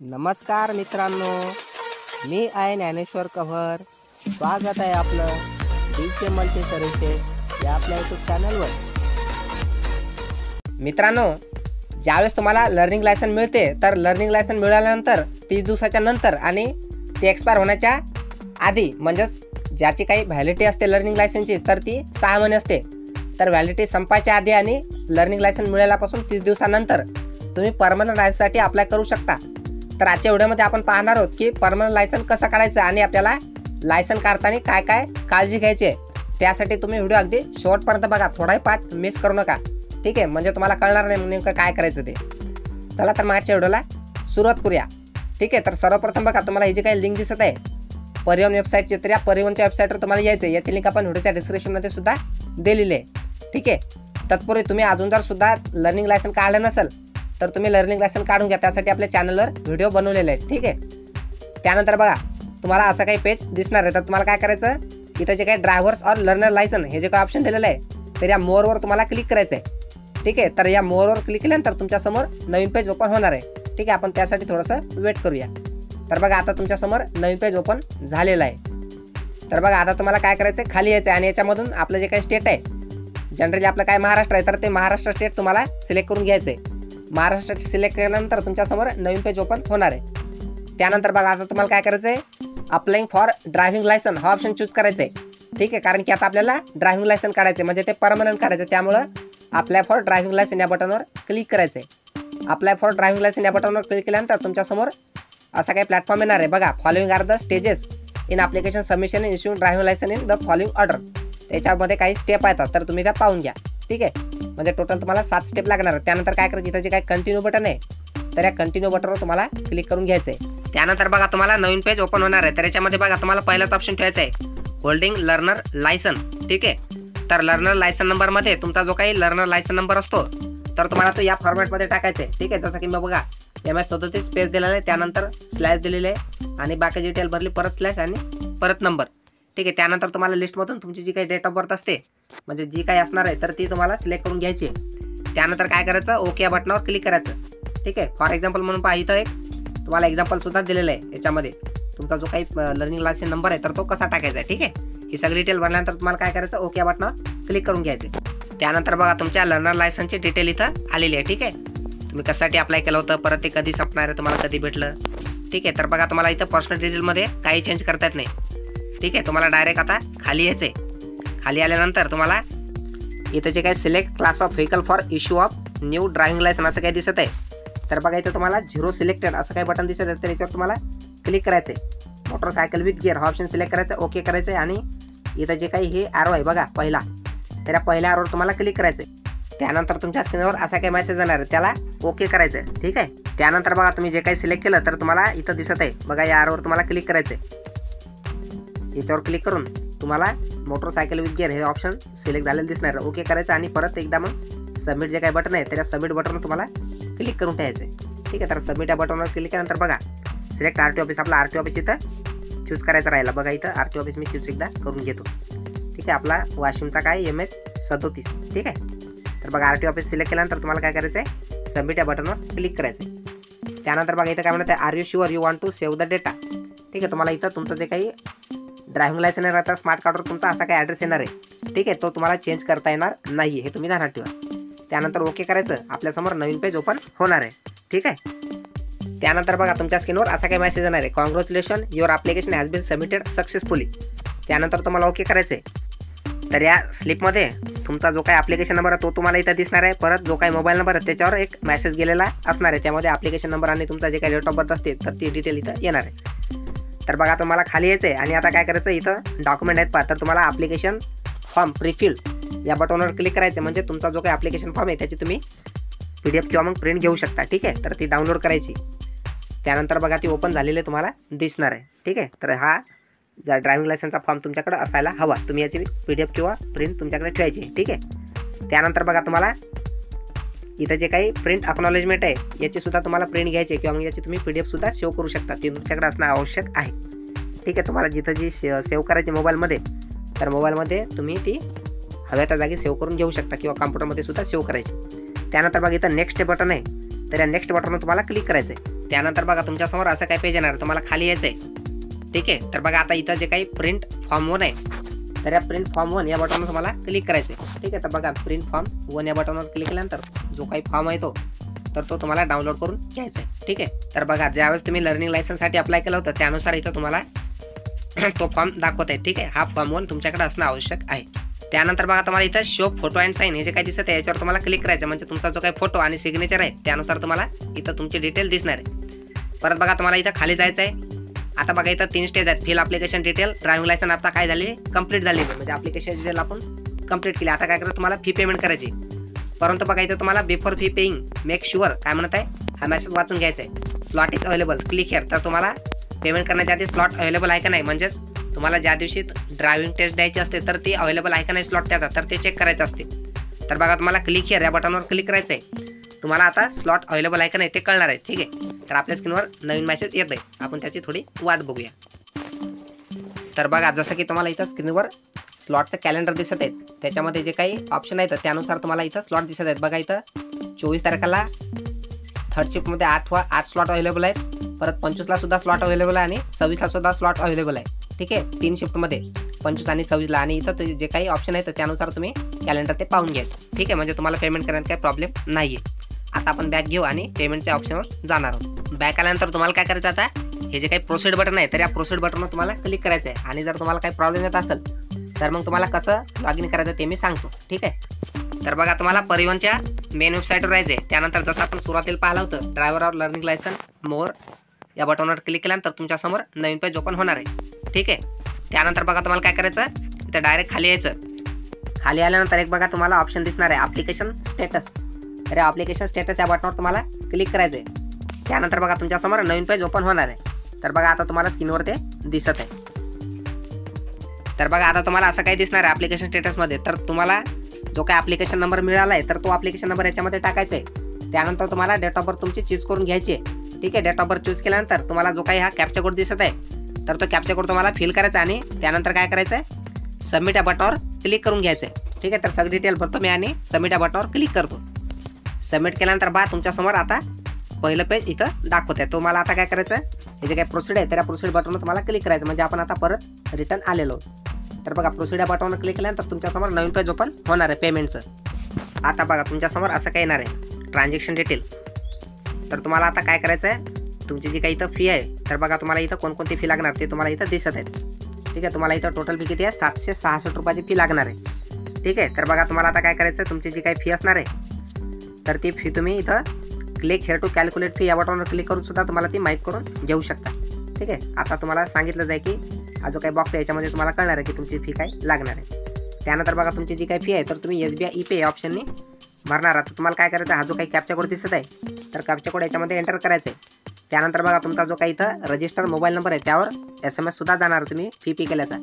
नमस्कार मित्रांनो मी आहे ज्ञानेश्वर कव्हर. स्वागत आहे आपलं डी के मल्टी सर्व्हिसेस या आपल्या यूट्यूब चॅनलवर मित्रांनो ज्यावेळेस तुम्हाला लर्निंग लायसन मिळते तर लर्निंग लायसन मिळाल्यानंतर तीस दिवसाच्या नंतर आणि ते एक्सपायर होण्याच्या आधी म्हणजेच ज्याची काही व्हॅलिडिटी असते लर्निंग लायसनची तर ती सहा महिने असते. तर व्हॅलिडिटी संपायच्या आधी आणि लर्निंग लायसन मिळाल्यापासून तीस दिवसानंतर तुम्ही परमनंट लायसनसाठी अप्लाय करू शकता. तर आजच्या व्हिडिओमध्ये आपण पाहणार आहोत की परमनंट लायसन कसं काढायचं आणि आपल्याला लायसन काढताना काय काय काळजी घ्यायची आहे. त्यासाठी तुम्ही व्हिडिओ अगदी शेवटपर्यंत बघा. थोडाही पार्ट मिस करू नका. ठीक आहे? म्हणजे तुम्हाला कळणार नाही नेमकं काय करायचं ते. चला तर मागच्या व्हिडिओला सुरुवात करूया. ठीक आहे? तर सर्वप्रथम बघा तुम्हाला ही जी काही लिंक दिसत आहे परिवहन वेबसाईटची तर या परिवहनच्या वेबसाईटवर तुम्हाला यायचं आहे याची लिंक आपण व्हिडिओच्या डिस्क्रिप्शनमध्ये सुद्धा दिलेली आहे. ठीक आहे? तत्पूर्वी तुम्ही अजून जर सुद्धा लर्निंग लायसन काढलं नसेल तर तुम्ही लर्निंग लायसन काढून घ्या. त्यासाठी आपल्या चॅनलवर व्हिडिओ बनवलेले आहेत. ठीक आहे? त्यानंतर बघा तुम्हाला असं काही पेज दिसणार आहे. तर तुम्हाला काय करायचं? इथं जे काही ड्रायव्हर्स और लर्नर लायसन हे जे काही ऑप्शन दिलेलं आहे तर या मोरवर तुम्हाला क्लिक करायचं आहे. ठीक आहे? तर या मोरवर क्लिक केल्यानंतर तुमच्यासमोर नवीन पेज ओपन होणार आहे. ठीक आहे? आपण त्यासाठी थोडंसं वेट करूया. तर बघा आता तुमच्यासमोर नवीन पेज ओपन झालेलं आहे. तर बघा आता तुम्हाला काय करायचं आहे? खाली यायचं आहे. आणि याच्यामधून आपलं जे काही स्टेट आहे जनरली आपलं काय महाराष्ट्र आहे तर ते महाराष्ट्र स्टेट तुम्हाला सिलेक्ट करून घ्यायचं आहे. महाराष्ट्र सिलेक्ट केल्यानंतर तुमच्यासमोर नवीन पेज ओपन होणार आहे. त्यानंतर बघा आता तुम्हाला काय करायचं आहे अप्लाईंग फॉर ड्रायव्हिंग लायसन हा ऑप्शन चूज करायचा आहे ठीक आहे कारण की आता आपल्याला ड्रायव्हिंग लायसन काढायचं आहे म्हणजे ते परमनंट काढायचं आहे त्यामुळं अप्लाय फॉर ड्रायव्हिंग लायसन या बटनवर क्लिक करायचं आहे अप्लाय फॉर ड्रायव्हिंग लायसन या बटनवर क्लिक केल्यानंतर तुमच्यासमोर असा काही प्लॅटफॉर्म येणार आहे. बघा following are the stages in application submission in issue driving licence in the following order त्याच्यामध्ये काही स्टेप आहेत तर तुम्ही त्या पाहून घ्या. ठीक आहे? म्हणजे टोटल तुम्हाला सात स्टेप लागणार आहे त्यानंतर काय करायचं? इथं जे काही कंटिन्यू बटन आहे तर या कंटिन्यू बटनवर तुम्हाला क्लिक करून घ्यायचं आहे त्यानंतर बघा तुम्हाला नवीन पेज ओपन होणार आहे. तर याच्यामध्ये बघा तुम्हाला पहिलाच ऑप्शन ठेवायचं आहे. होल्डिंग लर्नर लायसन ठीक आहे? तर लर्नर लायसन नंबरमध्ये तुमचा जो काही लर्नर लायसन नंबर असतो तर तुम्हाला तो या फॉर्मॅटमध्ये टाकायचा आहे. ठीक आहे? जसं की मी बघा एम एस सदोतीस स्पेस दिलेला आहे. त्यानंतर स्लॅश दिलेले आहे. आणि बाकी डिटेल भरली परत स्लॅश आणि परत नंबर ठीक आहे त्यानंतर तुम्हाला लिस्टमधून तुमची जी काही डेट ऑफ बर्थ असते म्हणजे जी काही असणार आहे तर ती तुम्हाला सिलेक्ट करून घ्यायची आहे. त्यानंतर काय करायचं? ओके या बटनावर क्लिक करायचं. ठीक आहे? फॉर एक्झाम्पल म्हणून पहा इथं एक तुम्हाला एक्झाम्पलसुद्धा दिलेलं आहे याच्यामध्ये. तुमचा जो काही लर्निंग लायसन नंबर आहे तर तो कसा टाकायचा आहे? ठीक आहे? ही सगळी डिटेल भरल्यानंतर तुम्हाला काय करायचं? ओके या बटनावर क्लिक करून घ्यायचं त्यानंतर बघा तुमच्या लर्नर लायसनची डिटेल इथं आलेली आहे. ठीक आहे? तुम्ही कशासाठी अप्लाय केलं होतं? परत ते कधी संपणार आहे? तुम्हाला कधी भेटलं? ठीक आहे? तर बघा तुम्हाला इथं पर्सनल डिटेलमध्ये काही चेंज करता येत नाही. ठीक आहे तुम्हाला डायरेक्ट आता खाली यायचं आहे खाली आल्यानंतर तुम्हाला इथं जे काही select class of vehicle for issue of new driving licence असं काही दिसत आहे तर बघा इथं तुम्हाला झिरो सिलेक्टेड असं काही बटन दिसत आहे तर याच्यावर तुम्हाला क्लिक करायचं आहे मोटरसायकल विथ गिअर हा ऑप्शन सिलेक्ट करायचं ओके करायचं आहे आणि इथं जे काही हे आरो आहे बघा पहिला. तर या पहिल्या आरोवर तुम्हाला क्लिक करायचं आहे त्यानंतर तुमच्या स्क्रीनवर असा काही मेसेज येणार आहे त्याला ओके करायचं आहे ठीक आहे? त्यानंतर बघा तुम्ही जे काही सिलेक्ट केलं तर तुम्हाला इथं दिसत आहे बघा या आरोवर तुम्हाला क्लिक करायचं आहे याच्यावर क्लिक करून तुम्हाला मोटरसायकल विथ गिअर हे ऑप्शन सिलेक्ट झालेलं दिसणार ओके करायचं आणि परत एकदा मग सबमिट जे काही बटन आहे त्या सबमिट बटनवर तुम्हाला क्लिक करून ठेवायचं आहे. ठीक आहे तर सबमिट या बटनवर क्लिक केल्यानंतर बघा सिलेक्ट आर टी ऑफिस आपला आर टी ऑफिस इथं चूज करायचं राहिला. बघा इथं आर टी ऑफिस मी चूज एकदा करून घेतो. ठीक आहे आपला वाशिमचा काय एम एच सदोतीस. ठीक आहे? तर बघा आर टी ऑफिस सिलेक्ट केल्यानंतर तुम्हाला काय करायचं आहे? सबमिट या बटनवर क्लिक करायचं आहे. त्यानंतर बघा इथं काय म्हणत आहे? Are you sure you want to save the data ठीक आहे तुम्हाला इथं तुमचं जे काही ड्रायव्हिंग लायसन येणार स्मार्ट कार्डवर तुमचा असा काही ॲड्रेस येणार आहे. ठीक आहे तो तुम्हाला चेंज करता येणार नाही हे तुम्ही ध्यानात ठेवा. त्यानंतर ओके करायचं आपल्यासमोर नवीन पेज ओपन होणार आहे. ठीक आहे? त्यानंतर बघा तुमच्या स्क्रीनवर असा काही मेसेज येणार आहे. Congratulation your application has been submitted successfully त्यानंतर तुम्हाला ओके करायचं आहे तर या स्लिपमध्ये तुमचा जो काही ॲप्लिकेशन नंबर आहे तो तुम्हाला इथं दिसणार आहे. परत जो काही मोबाईल नंबर आहे त्याच्यावर एक मेसेज गेलेला असणार आहे. त्यामध्ये ॲप्लिकेशन नंबर आणि तुमचा जे काही डेट ऑफ बर्थ असते तर ती डिटेल इथं येणार आहे. तर बघा तुम्हाला खाली यायचं आहे आणि आता काय करायचं इथं? डॉक्युमेंट आहेत पहा. तर तुम्हाला ॲप्लिकेशन फॉर्म प्रीफिल्ड या बटनवर क्लिक करायचं म्हणजे तुमचा जो काही ॲप्लिकेशन फॉर्म आहे त्याची तुम्ही पी डी एफ किंवा मग प्रिंट घेऊ शकता. ठीक आहे? तर ती डाउनलोड करायची. त्यानंतर बघा ती ओपन झालेली तुम्हाला दिसणार आहे. ठीक आहे? तर हा ज्या ड्रायव्हिंग लायसनचा फॉर्म तुमच्याकडे असायला हवा. तुम्ही याची पी डी एफ किंवा प्रिंट तुमच्याकडे ठेवायची. ठीक आहे? त्यानंतर बघा तुम्हाला इथं जे काही प्रिंट अक्नॉलेजमेंट आहे याचे सुद्धा तुम्हाला प्रिंट घ्यायची किंवा मग याची तुम्ही पी डी एफसुद्धा सेव्ह करू शकता. ते तुमच्याकडे असणं आवश्यक आहे. ठीक आहे तुम्हाला जिथं जी सेव्ह करायची मोबाईलमध्ये तर मोबाईलमध्ये तुम्ही ती हव्या त्या जागी सेव्ह करून घेऊ शकता किंवा कॉम्प्युटरमध्ये सुद्धा सेव्ह करायची. त्यानंतर बघा इथं नेक्स्ट बटन आहे. तर या नेक्स्ट बटनवर तुम्हाला क्लिक करायचं आहे त्यानंतर बघा तुमच्यासमोर असं काही पेज येणार तुम्हाला खाली यायचं आहे ठीक आहे तर बघा आता इथं जे काही प्रिंट फॉर्मवर आहे तर या प्रिंट फॉर्म वन या बटनवर तुम्हाला क्लिक करायचं आहे ठीक आहे तर बघा प्रिंट फॉर्म वन या बटनवर क्लिक केल्यानंतर जो काही फॉर्म आहे तो तर तो तुम्हाला डाउनलोड करून घ्यायचा आहे ठीक आहे तर बघा ज्यावेळेस तुम्ही लर्निंग लायसन्ससाठी अप्लाय केलं होतं त्यानुसार इथं तुम्हाला तो फॉर्म दाखवत आहे ठीक आहे हा फॉर्म वन तुमच्याकडे असणं आवश्यक आहे. त्यानंतर बघा तुम्हाला इथं शो फोटो अँड साईन हे जे काही दिसत आहे याच्यावर तुम्हाला क्लिक करायचं म्हणजे तुमचा जो काही फोटो आणि सिग्नेचर आहे त्यानुसार तुम्हाला इथं तुमची डिटेल दिसणार आहे. परत बघा तुम्हाला इथं खाली जायचं आहे आता बघा इथं तीन स्टेज आहेत. Fill application detail driving licence आता काय झाले? कंप्लीट झाली. म्हणजे अप्लिकेशन डिटेल आपण कंप्लीट केली. आता काय करायचं? तुम्हाला फी पेमेंट करायची. परंतु बघा इथं तुम्हाला before fee paying make sure काय म्हणत आहे? हा मेसेज वाचून घ्यायचा आहे. Slot is available click here तर तुम्हाला पेमेंट करण्याच्या आधी स्लॉट अवेलेबल आहे का नाही? म्हणजेच तुम्हाला ज्या दिवशी ड्रायव्हिंग टेस्ट द्यायची असते तर ती अवेलेबल आहे का नाही स्लॉट त्याचा? तर ते चेक करायचं असते. तर बघा तुम्हाला क्लिक हिअर या बटनवर क्लिक करायचं आहे तुम्हाला आता स्लॉट अवेलेबल आहे का नाही ते कळणार आहे ठीक आहे? तर आपल्या स्क्रीनवर नवीन मेसेज येत आहे. आपण त्याची थोडी वाट बघूया. तर बघा जसं की तुम्हाला इथं स्क्रीनवर स्लॉटचं कॅलेंडर दिसत आहेत त्याच्यामध्ये जे काही ऑप्शन आहेत त्यानुसार तुम्हाला इथं स्लॉट दिसत आहेत. बघा इथं चोवीस तारखेला थर्ड शिफ्टमध्ये आठ वा आठ स्लॉट अवेलेबल आहेत. परत पंचवीसला सुद्धा स्लॉट अवेलेबल आहे आणि सव्वीसला सुद्धा स्लॉट अवेलेबल आहे. ठीक आहे? तीन शिफ्टमध्ये पंचवीस आणि सव्वीसला. आणि इथं ते जे काही ऑप्शन आहेत त्यानुसार तुम्ही कॅलेंडर ते पाहून घ्यायचं ठीक आहे? म्हणजे तुम्हाला पेमेंट करण्यात काही प्रॉब्लेम नाही आहे आता आपण बॅक घेऊ आणि पेमेंटच्या ऑप्शनवर जाणार आहोत. बॅक आल्यानंतर तुम्हाला काय करायचं आता? हे जे काही प्रोसीड बटन आहे तर या प्रोसीड बटनवर तुम्हाला क्लिक करायचं आहे आणि जर तुम्हाला काही प्रॉब्लेम येत असेल तर मग तुम्हाला कसं लॉग इन करायचं ते मी सांगतो. ठीक आहे? तर बघा तुम्हाला परिवहनच्या मेन वेबसाईटवर राहायचं आहे त्यानंतर जसं आपण सुरुवातीला पाहिलं होतं ड्रायव्हर लर्निंग लायसन मोर या बटनवर क्लिक केल्यानंतर तुमच्यासमोर नवीन पेज ओपन होणार आहे. ठीक आहे? त्यानंतर बघा तुम्हाला काय करायचं? तर डायरेक्ट खाली यायचं. खाली आल्यानंतर एक बघा तुम्हाला ऑप्शन दिसणार आहे. ॲप्लिकेशन स्टेटस तर ॲप्लिकेशन स्टेटस या बटनवर तुम्हाला क्लिक करायचं आहे त्यानंतर बघा तुमच्यासमोर नवीन पेज ओपन होणार आहे. तर बघा आता तुम्हाला स्क्रीनवर ते दिसत आहे. तर बघा आता तुम्हाला असं काही दिसणार आहे ॲप्लिकेशन स्टेटसमध्ये तर तुम्हाला जो काही ॲप्लिकेशन नंबर मिळाला आहे तर तो ॲप्लिकेशन नंबर याच्यामध्ये टाकायचा आहे त्यानंतर तुम्हाला डेट ऑफ बर्थ तुमची चूज करून घ्यायची आहे. ठीक आहे डेट ऑफ बर्थ चूज केल्यानंतर तुम्हाला जो काही हा कॅप्चा कोड दिसत आहे तर तो कॅप्चा कोड तुम्हाला फिल करायचा आणि त्यानंतर काय करायचं आहे सबमिट या बटनावर क्लिक करून घ्यायचं आहे ठीक आहे तर सगळी डिटेल भरतो मी आणि सबमिट या बटनावर क्लिक करतो. सबमिट केल्यानंतर बा तुमच्यासमोर आता पहिलं पेज इथं दाखवत आहे तुम्हाला आता काय करायचं हे जे काही प्रोसिड आहे तर या प्रोसिड बटनवर तुम्हाला क्लिक करायचं म्हणजे आपण आता परत रिटर्न आलेलो. तर बघा प्रोसिड या बटनवर क्लिक केल्यानंतर तुमच्यासमोर नवीन पेज ओपन होणार आहे पेमेंटचं आता बघा तुमच्यासमोर असं काही येणार आहे. ट्रान्झॅक्शन डिटेल तर तुम्हाला आता काय करायचं आहे तुमची जी काही इथं फी आहे तर बघा तुम्हाला इथं कोणकोणती फी लागणार ते तुम्हाला इथं दिसत आहेत. ठीक आहे तुम्हाला इथं टोटल फी किती आहे? सातशे सहासष्ट रुपयाची फी लागणार आहे. ठीक आहे तर बघा तुम्हाला आता काय करायचं आहे तुमची जी काही फी असणार आहे तर ती फी तुम्ही इथं click here to calculate fee या बटनवर क्लिक करून सुद्धा तुम्हाला ती माहीत करून घेऊ शकता. ठीक आहे? आता तुम्हाला सांगितलं जाईल की हा जो काही बॉक्स आहे याच्यामध्ये तुम्हाला कळणार आहे की तुमची फी काय लागणार आहे. त्यानंतर बघा तुमची जी काही फी आहे तर तुम्ही S B I e pay या ऑप्शननी भरणार आहात. तुम्हाला काय करायचं हा जो काही कॅप्चा कोड दिसत आहे तर कॅप्चा कोड याच्यामध्ये एंटर करायचं आहे त्यानंतर बघा तुमचा जो काही इथं रजिस्टर मोबाईल नंबर आहे त्यावर एस एम एससुद्धा जाणार तुम्ही फी पे केल्याचा.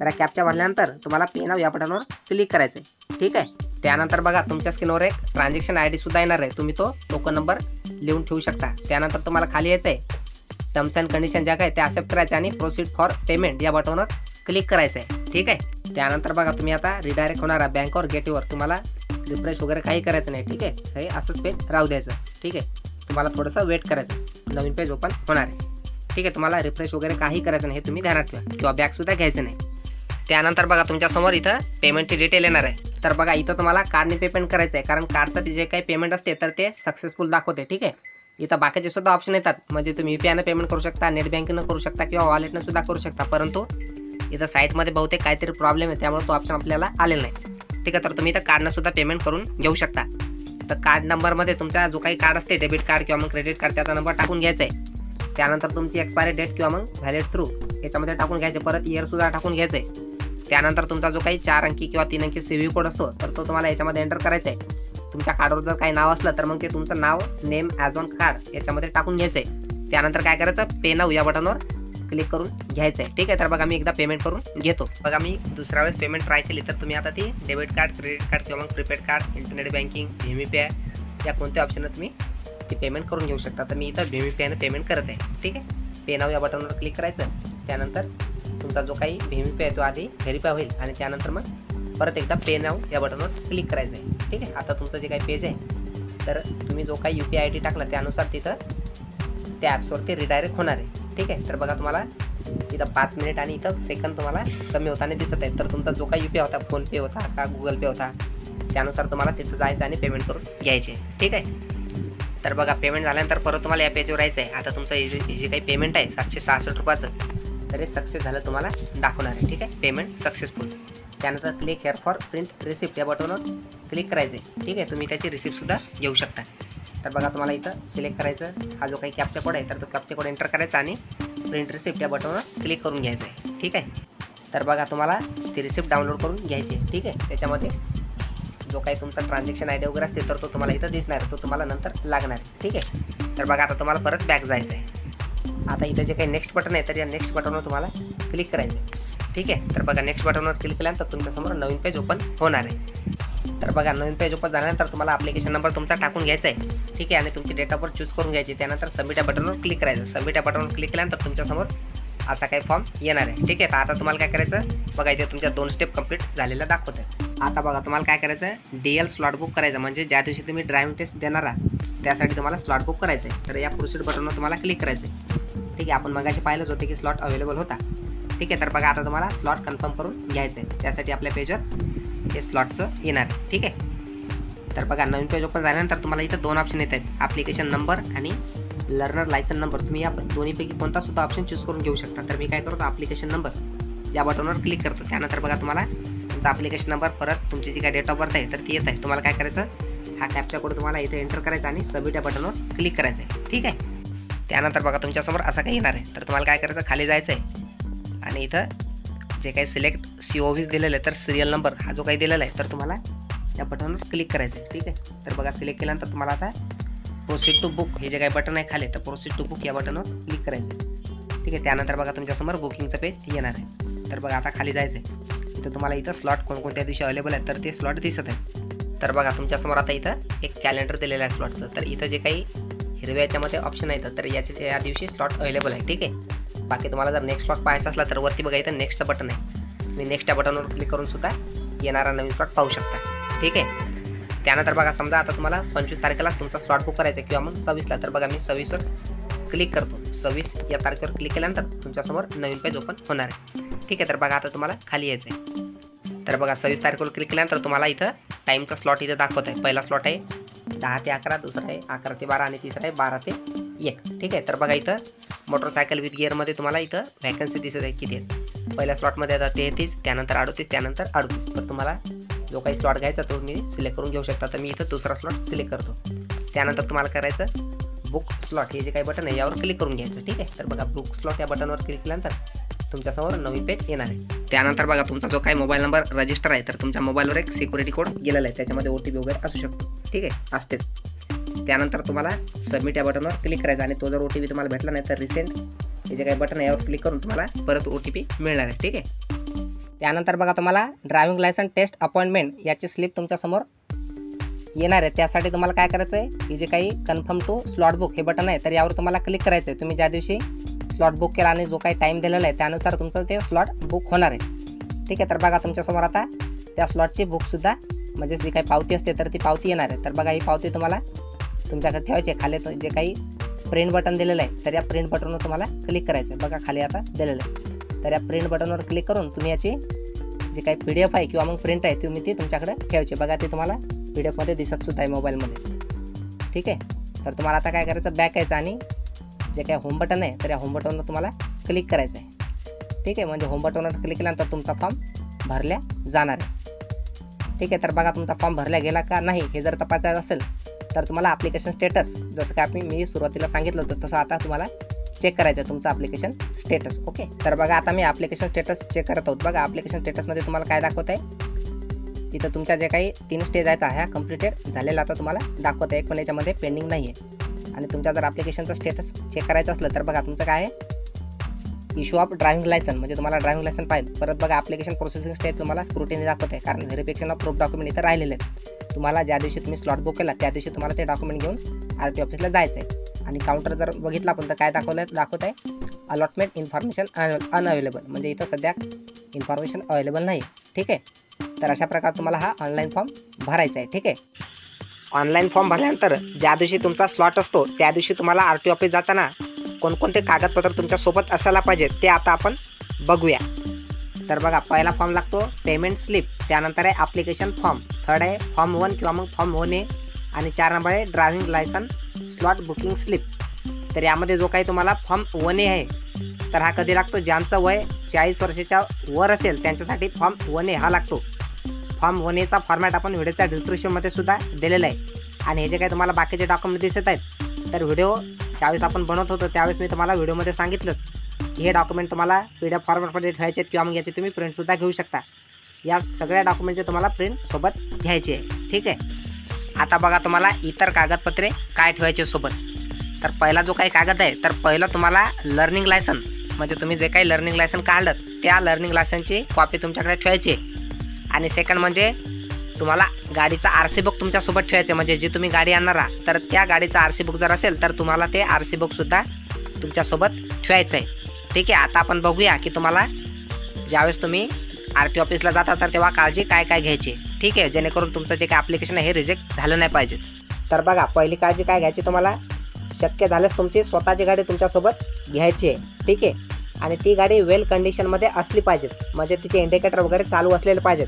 तर या कॅप्चा भरल्यानंतर तुम्हाला पे नाव या बटनवर क्लिक करायचं आहे ठीक आहे? त्यानंतर बघा तुमच्या स्क्रीनवर एक ट्रान्झॅक्शन आय डी सुद्धा येणार आहे. तुम्ही तो टोकन नंबर लिहून ठेवू शकता. त्यानंतर तुम्हाला खाली यायचं आहे टर्म्स अँड कंडिशन ज्या काय त्या ॲक्सेप्ट करायचं आणि प्रोसीड फॉर पेमेंट या बटनवर क्लिक करायचं आहे ठीक आहे? त्यानंतर बघा तुम्ही आता रिडायरेक्ट होणार बँकवर गेटवर तुम्हाला रिफ्रेश वगैरे काही करायचं नाही. ठीक आहे? हे असंच पेज राहू द्यायचं. ठीक आहे? तुम्हाला थोडंसं वेट करायचं. नवीन पेज ओपन होणार आहे. ठीक आहे? तुम्हाला रिफ्रेश वगैरे काही करायचं नाही हे तुम्ही ध्यानात ठेवा. किंवा बॅगसुद्धा घ्यायचं नाही. त्यानंतर बघा तुमच्यासमोर इथं पेमेंटची डिटेल येणार आहे. तर बघा इथं तुम्हाला कार्डने पेमेंट करायचं आहे कारण कार्डचं जे काही पेमेंट असते तर ते सक्सेसफुल दाखवते ठीक आहे? इथं बाकीचे सुद्धा ऑप्शन येतात. म्हणजे तुम्ही यू पी आयनं पेमेंट करू शकता नेट बँकिंगनं करू शकता किंवा वॉलेटनं सुद्धा करू शकता. परंतु इथं साईटमध्ये बहुतेक काहीतरी प्रॉब्लेम आहे त्यामुळे तो ऑप्शन आपल्याला आलेला नाही. ठीक आहे तर तुम्ही इथं कार्डनं सुद्धा पेमेंट करून घेऊ शकता. तर कार्ड नंबरमध्ये तुमचा जो काही कार्ड असते डेबिट कार्ड किंवा मग क्रेडिट कार्ड त्याचा नंबर टाकून घ्यायचा आहे त्यानंतर तुमची एक्सपायरी डेट किंवा मग व्हॅलेट थ्रू याच्यामध्ये टाकून घ्यायचे. परत इयरसुद्धा टाकून घ्यायचं आहे त्यानंतर तुमचा जो काही चार अंकी किंवा तीन अंकी सी व्ही कोड असतो तर तो तुम्हाला याच्यामध्ये एंटर करायचा आहे. तुमच्या कार्डवर जर काही नाव असलं तर मग ते तुमचं नाव नेम ॲज ऑन कार्ड याच्यामध्ये टाकून घ्यायचं आहे. त्यानंतर काय करायचं? पे नाव या बटनवर क्लिक करून घ्यायचं आहे. ठीक आहे? तर बघा मी एकदा पेमेंट करून घेतो. बघा मी दुसऱ्या वेळेस पेमेंट ट्राय केली तर तुम्ही आता ती डेबिट कार्ड क्रेडिट कार्ड किंवा मग प्रीपेड कार्ड इंटरनेट बँकिंग भीमी पे या कोणत्या ऑप्शननं तुम्ही ती पेमेंट करून घेऊ शकता. तर मी इथं भीमी पेनं पेमेंट करत आहे. ठीक आहे? पे नाव या बटनवर क्लिक करायचं. त्यानंतर तुमचा जो काही भीमी पे आहे तो आधी व्हेरीफाय होईल आणि त्यानंतर मग परत एकदा पे नाव या बटनवर क्लिक करायचं आहे. ठीक आहे? आता तुमचं जे काही पेज आहे तर तुम्ही जो काही यू पी आय डी टाकला त्यानुसार तिथं त्या ॲप्सवरती रिडायरेक्ट होणार आहे. ठीक आहे? तर बघा तुम्हाला इथं पाच मिनिट आणि इथं सेकंद तुम्हाला कमी होताना दिसत आहे तर तुमचा जो काही यू पी होता फोनपे होता का गुगल पे होता त्यानुसार तुम्हाला तिथं जायचं आणि पेमेंट करून घ्यायचे ठीक आहे? तर बघा पेमेंट झाल्यानंतर परत तुम्हाला या पेजवर यायचं आहे. आता तुमचं हे जे काही पेमेंट आहे सातशे सहासष्ट रुपयाचं तर हे सक्सेस झालं तुम्हाला दाखवणार आहे. ठीक आहे? पेमेंट सक्सेसफुल त्यानंतर click here for print receipt या बटनवर क्लिक करायचं आहे ठीक आहे? तुम्ही त्याची रिसिप्टसुद्धा घेऊ शकता. तर बघा तुम्हाला इथं सिलेक्ट करायचं. हा जो काही कॅपचा कोड आहे तर तो कॅपचा कोड एंटर करायचा आणि प्रिंट रिसिप्ट या बटनवर क्लिक करून घ्यायचं आहे ठीक आहे? तर बघा तुम्हाला ती रिसिप्ट डाउनलोड करून घ्यायची आहे. ठीक आहे? त्याच्यामध्ये जो काही तुमचा ट्रान्झॅक्शन आय डी वगैरे असते तर तो तुम्हाला इथं दिसणार आहे. तो तुम्हाला नंतर लागणार आहे. ठीक आहे? तर बघा आता तुम्हाला परत बॅक जायचं आहे आता इथं जे काही नेक्स्ट बटन आहे तर या नेक्स्ट बटनवर तुम्हाला क्लिक करायचं आहे. ठीक आहे? तर बघा नेक्स्ट बटनवर क्लिक केल्यानंतर तुमच्यासमोर नवीन पेज ओपन होणार आहे. तर बघा नवीन पेज ओपन झाल्यानंतर तुम्हाला अप्लिकेशन नंबर तुमचा टाकून घ्यायचा आहे. ठीक आहे? आणि तुमची डेट ऑफ बर्थ चूज करून घ्यायची त्यानंतर सबमिट या बटनवर क्लिक करायचं. सबमिट या बटनवर क्लिक केल्यानंतर तुमच्यासमोर असा काही फॉर्म येणार आहे. ठीक आहे? तर आता तुम्हाला काय करायचं? बघा इथे तुमच्या दोन स्टेप कंप्लीट झालेलं दाखवत आहे आता बघा तुम्हाला काय करायचं आहे डी एल स्लॉट बुक करायचं. म्हणजे ज्या दिवशी तुम्ही ड्रायव्हिंग टेस्ट देणार आहात त्यासाठी तुम्हाला स्लॉट बुक करायचं आहे तर या प्रोसिड बटनवर तुम्हाला क्लिक करायचं आहे ठीक आहे आपण मगाशी पाहिलंच होतं की स्लॉट अवेलेबल होता. ठीक आहे तर बघा आता तुम्हाला स्लॉट कन्फर्म करून घ्यायचं आहे त्यासाठी आपल्या पेजवर हे स्लॉटचं येणार. आहे ठीक आहे? तर बघा नवीन पेज ओपन झाल्यानंतर तुम्हाला इथं दोन ऑप्शन येत आहेत. ॲप्लिकेशन नंबर आणि लर्नर लायसन नंबर तुम्ही या दोन्हीपैकी कोणता सुद्धा ऑप्शन चूज करून घेऊ शकता. तर मी काय करतो ॲप्लिकेशन नंबर या बटनवर क्लिक करतो. त्यानंतर बघा तुम्हाला तुमचा ॲप्लिकेशन नंबर परत तुमची जी काय डेट ऑफ बर्थ आहे तर ती येत आहे. तुम्हाला काय करायचं? हा कॅपचा कोड तुम्हाला इथे एंटर करायचा आणि सबमिट या बटनवर क्लिक करायचं आहे ठीक आहे? त्यानंतर बघा तुमच्यासमोर असं काही येणार आहे. तर तुम्हाला काय करायचं? खाली जायचं आहे आणि इथं जे काही सिलेक्ट सी ओ दिलेलं आहे तर सिरियल नंबर हा जो काही दिलेला आहे तर तुम्हाला या बटनवर क्लिक करायचं आहे ठीक आहे? तर बघा सिलेक्ट केल्यानंतर तुम्हाला आता प्रोसीड टू बुक हे जे काही बटन आहे खाली तर प्रोसीड टू बुक या बटनवर क्लिक करायचं आहे ठीक आहे? त्यानंतर बघा तुमच्यासमोर बुकिंगचं पेज येणार आहे. तर बघा आता खाली जायचं आहे तर तुम्हाला इथं स्लॉट कोणकोणत्या दिवशी अवेलेबल आहेत तर ते स्लॉट दिसत आहे तर बघा तुमच्यासमोर आता इथं एक कॅलेंडर दिलेलं आहे स्लॉटचं तर इथं जे काही हिरव्या याच्यामध्ये ऑप्शन आहेत तर याचे या दिवशी स्लॉट अवेलेबल आहे ठीक आहे? बाकी तुम्हाला जर नेक्स्ट स्लॉट पाहायचा असला तर वरती बघा इथं नेक्स्टचं बटन आहे. तुम्ही नेक्स्ट या बटनवर क्लिक करून सुद्धा येणारा नवीन स्लॉट पाहू शकता ठीक आहे? त्यानंतर बघा समजा आता तुम्हाला पंचवीस तारखेला तुमचा स्लॉट बुक करायचा आहे किंवा मग सव्वीसला तर बघा मी सव्वीसवर क्लिक करतो. सव्वीस या तारखेवर क्लिक केल्यानंतर तुमच्यासमोर नवीन पेज ओपन होणार आहे. ठीक आहे तर बघा आता तुम्हाला खाली यायचं आहे. तर बघा सव्वीस तारखेवर क्लिक केल्यानंतर तुम्हाला इथं टाईमचा स्लॉट इथं दाखवत आहे. पहिला स्लॉट आहे दहा ते अकरा दुसरा आहे अकरा ते बारा आणि तिसरा आहे बारा ते एक. ठीक आहे तर बघा इथं मोटरसायकल विथ गिअरमध्ये तुम्हाला इथं व्हॅकन्सी दिसत आहे किती आहेत पहिल्या स्लॉटमध्ये आता तेहतीस त्यानंतर अडतीस त्यानंतर अडतीस. तर तुम्हाला जो काही स्लॉट घ्यायचा तो तुम्ही सिलेक्ट करून घेऊ शकता. तर मी इथं दुसरा स्लॉट सिलेक्ट करतो. त्यानंतर तुम्हाला करायचं बुक स्लॉट हे जे काही बटन आहे यावर क्लिक करून घ्यायचं ठीक आहे? तर बघा बुक स्लॉट या बटनवर क्लिक केल्यानंतर तुमच्यासमोर नवीन पेज येणार आहे. त्यानंतर बघा तुमचा जो काही मोबाईल नंबर रजिस्टर आहे तर तुमच्या मोबाईलवर एक सिक्युरिटी कोड गेलेला आहे. त्याच्यामध्ये ओ टी पी वगैरे असू शकतो ठीक आहे? असतेच. त्यानंतर तुम्हाला सबमिट या बटनवर क्लिक करायचं आणि तो जर ओ टी पी तुम्हाला भेटला नाही तर रिसेंट हे जे काही बटन आहे यावर क्लिक करून तुम्हाला परत ओ टी पी मिळणार आहे ठीक आहे? त्यानंतर बघा तुम्हाला ड्रायव्हिंग लायसन टेस्ट अपॉइंटमेंट याची स्लिप तुमच्यासमोर येणार आहे. त्यासाठी तुम्हाला काय करायचं आहे की जे काही कन्फर्म टू स्लॉट बुक हे बटन आहे तर यावर तुम्हाला क्लिक करायचं आहे तुम्ही ज्या दिवशी स्लॉट बुक केला आणि जो काही टाईम दिलेला आहे त्यानुसार तुमचं ते स्लॉट बुक होणार आहे. ठीक आहे तर बघा तुमच्यासमोर आता त्या स्लॉटची बुकसुद्धा म्हणजे जी काही पावती असते तर ती पावती येणार आहे. तर बघा ही पावती तुम्हाला तुमच्याकडे ठेवायची आहे. खाली जे काही प्रिंट बटन दिलेलं आहे तर या प्रिंट बटनवर तुम्हाला क्लिक करायचं आहे बघा खाली आता दिलेलं आहे. तर या प्रिंट बटनवर क्लिक करून तुम्ही याची जी काही पी डी एफ आहे किंवा मग प्रिंट आहे तुम्ही ती तुमच्याकडे ठेवायची बघा ती तुम्हाला पी डी एफमध्ये दिसत सुद्धा आहे मोबाईलमध्ये. ठीक आहे? तर तुम्हाला आता काय करायचं? बॅक यायचं आणि जे काय होम बटन आहे तर या होम बटनवर तुम्हाला क्लिक करायचं आहे. ठीक आहे? म्हणजे होम बटनवर क्लिक केल्यानंतर तुमचा फॉर्म भरल्या जाणार आहे. ठीक आहे? तर बघा तुमचा फॉर्म भरला गेला का नाही हे जर तपासायचं असेल तर तुम्हाला ॲप्लिकेशन स्टेटस जसं काय आपण मी सुरुवातीला सांगितलं होतं तसं आता तुम्हाला चेक करायचं आहे तुमचं ॲप्लिकेशन स्टेटस ओके? तर बघा आता मी ॲप्लिकेशन स्टेटस चेक करत आहोत. बघा ॲप्लिकेशन स्टेटसमध्ये तुम्हाला काय दाखवत आहे इथं तुमच्या जे काही तीन स्टेज आहेत ह्या कम्प्लिटेड झालेला आता तुम्हाला दाखवत आहे पण याच्यामध्ये पेंडिंग नाही आहे आणि तुमच्या जर ॲप्लिकेशनचं स्टेटस चेक करायचं असलं तर बघा तुमचं काय आहे? इश्यू ऑफ ड्रायव्हिंग लायसन म्हणजे तुम्हाला ड्रायव्हिंग लायसन पाहिजे. परत बघा ॲप्लिकेशन प्रोसेसिंग स्टेज तुम्हाला स्क्रुटिनी दाखवत आहे कारण व्हेरिफिकेशन ऑफ प्रूफ डॉक्युमेंट इथं राहिलेले आहेत. तुम्हाला ज्या दिवशी तुम्ही स्लॉट बुक केला त्या दिवशी तुम्हाला ते डॉक्युमेंट घेऊन आर टी ऑफिसला जायचं आहे आणि काउंटर जर बघितलं आपण तर काय दाखवलं दाखवत आहे अलॉटमेंट इन्फॉर्मेशन अनअवेलेबल म्हणजे इथं सध्या इन्फॉर्मेशन अवेलेबल नाही ठीक आहे? तर अशा प्रकारे तुम्हाला हा ऑनलाईन फॉर्म भरायचा आहे ठीक आहे? ऑनलाईन फॉर्म भरल्यानंतर ज्या दिवशी तुमचा स्लॉट असतो त्या दिवशी तुम्हाला आर टी ऑफिस जाताना कोणकोणते कागदपत्र तुमच्यासोबत असायला पाहिजे ते आता आपण बघूया. तर बघा पहिला फॉर्म लागतो पेमेंट स्लिप त्यानंतर आहे ॲप्लिकेशन फॉर्म थर्ड आहे फॉर्म वन किंवा मग फॉर्म वन ए आणि चार नंबर आहे driving licence slot booking slip तर यामध्ये जो काही तुम्हाला फॉर्म वन ए आहे तर हा कधी लागतो? ज्यांचं वय चाळीस वर्षाच्या वर असेल त्यांच्यासाठी फॉर्म वन ए हा लागतो. फॉर्म होण्याचा फॉर्मॅट आपण व्हिडिओच्या डिस्क्रिप्शनमध्ये सुद्धा दिलेला आहे. आणि हे जे काही तुम्हाला बाकीचे डॉक्युमेंट दिसत आहेत तर व्हिडिओ ज्यावेळेस आपण बनवत होतो त्यावेळेस मी तुम्हाला व्हिडिओमध्ये सांगितलंच की हे डॉक्युमेंट तुम्हाला पी डी एफ फॉर्मॅटमध्ये ठेवायचे आहेत किंवा मग याची तुम्ही प्रिंटसुद्धा घेऊ शकता. या सगळ्या डॉक्युमेंटचे तुम्हाला प्रिंट सोबत घ्यायचे आहे. ठीक आहे? आता बघा तुम्हाला इतर कागदपत्रे काय ठेवायचे सोबत. तर पहिला जो काही कागद आहे तर पहिलं तुम्हाला लर्निंग लायसन म्हणजे तुम्ही जे काही लर्निंग लायसन काढलं त्या लर्निंग लायसनची कॉपी तुमच्याकडे ठेवायची आहे. आणि सेकंड म्हणजे तुम्हाला गाडीचा आर सी बुक तुमच्यासोबत ठेवायचं म्हणजे जी तुम्ही गाडी आणणार आहात तर त्या गाडीचा आर सी बुक जर असेल तर तुम्हाला ते आर सी बुकसुद्धा तुमच्यासोबत ठेवायचं आहे ठीक आहे आता आपण बघूया की तुम्हाला ज्यावेळेस तुम्ही आर टी ऑफिसला जाता तर तेव्हा काळजी काय काय घ्यायची? ठीक आहे जेणेकरून तुमचं जे काय ॲप्लिकेशन आहे हे रिजेक्ट झालं नाही पाहिजे. तर बघा पहिली काळजी काय घ्यायची तुम्हाला? शक्य झाल्यास तुमची स्वतःची गाडी तुमच्यासोबत घ्यायची आहे. ठीक आहे आणि ती गाडी वेल कंडिशनमध्ये असली पाहिजेत. म्हणजे तिचे इंडिकेटर वगैरे चालू असलेले पाहिजेत.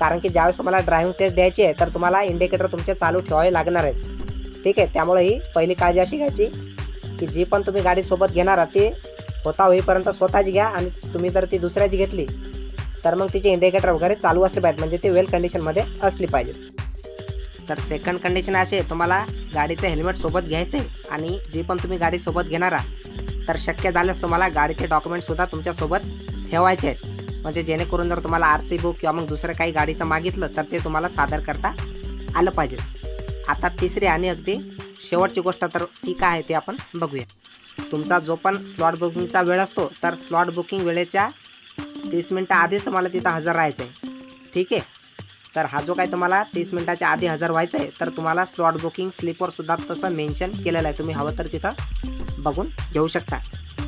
कारण की ज्यावेळेस तुम्हाला ड्रायव्हिंग टेस्ट द्यायची आहे तर तुम्हाला इंडिकेटर तुमचे चालू ठेवावे लागणार आहेत. ठीक आहे? त्यामुळे ही पहिली काळजी अशी घ्यायची की जी पण तुम्ही गाडी सोबत घेणार आहात ती होता होईपर्यंत स्वतःची घ्या आणि तुम्ही जर ती दुसऱ्याची घेतली तर मग तिचे इंडिकेटर वगैरे चालू असले पाहिजेत. म्हणजे ती वेल कंडिशनमध्ये असली पाहिजेत. तर सेकंड कंडिशन असे तुम्हाला गाडीचं हेल्मेट सोबत घ्यायचं आहे आणि जी पण तुम्ही गाडी सोबत घेणार आहात तर शक्य झाल्यास तुम्हाला गाडीचे डॉक्युमेंटसुद्धा तुमच्यासोबत ठेवायचे आहेत. म्हणजे जेणेकरून जर तुम्हाला आर सी बुक किंवा मग दुसरं काही गाडीचं मागितलं तर ते तुम्हाला सादर करता आलं पाहिजे. आता तिसरी आणि अगदी शेवटची गोष्ट तर ती काय आहे ते आपण बघूया. तुमचा जो पण स्लॉट बुकिंगचा वेळ असतो तर स्लॉट बुकिंग वेळेच्या तीस मिनटं आधीच तुम्हाला तिथं हजर राहायचं आहे ठीक आहे? तर हा जो काही तुम्हाला तीस मिनटाच्या आधी हजर व्हायचं आहे तर तुम्हाला स्लॉट बुकिंग स्लिपवरसुद्धा तसं मेन्शन केलेलं आहे. तुम्ही हवं तर तिथं बघून घेऊ शकता.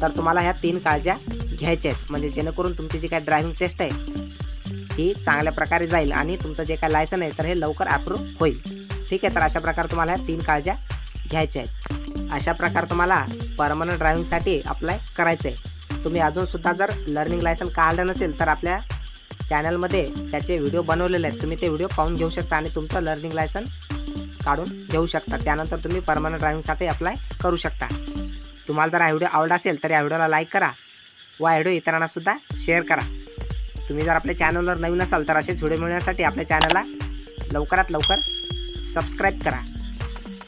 तर तुम्हाला ह्या तीन काळज्या घ्यायच्या आहेत. म्हणजे जेणेकरून तुमची जी काय ड्रायव्हिंग टेस्ट आहे ही चांगल्या प्रकारे जाईल आणि तुमचं जे काय लायसन आहे तर हे लवकर अप्रूव्ह होईल. ठीक आहे तर अशा प्रकारे तुम्हाला ह्या तीन काळज्या घ्यायच्या आहेत. अशा प्रकारे तुम्हाला परमनंट ड्रायव्हिंगसाठी अप्लाय करायचं आहे. तुम्ही अजूनसुद्धा जर लर्निंग लायसन काढलं नसेल तर आपल्या चॅनलमध्ये त्याचे व्हिडिओ बनवलेले आहेत. तुम्ही ते व्हिडिओ पाहून घेऊ शकता आणि तुमचं लर्निंग लायसन काढून घेऊ शकता. त्यानंतर तुम्ही परमनंट ड्रायव्हिंगसाठी अप्लाय करू शकता. तुम्हाला जर हा व्हिडिओ आवडला असेल तर या व्हिडिओला लाईक करा. व हा व्हिडिओ इतरांनासुद्धा शेअर करा. तुम्ही जर आपल्या चॅनलवर नवीन असाल तर असेच व्हिडिओ मिळण्यासाठी आपल्या चॅनलला लवकरात लवकर सबस्क्राईब करा.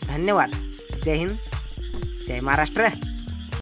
धन्यवाद. जय हिंद. जय महाराष्ट्र.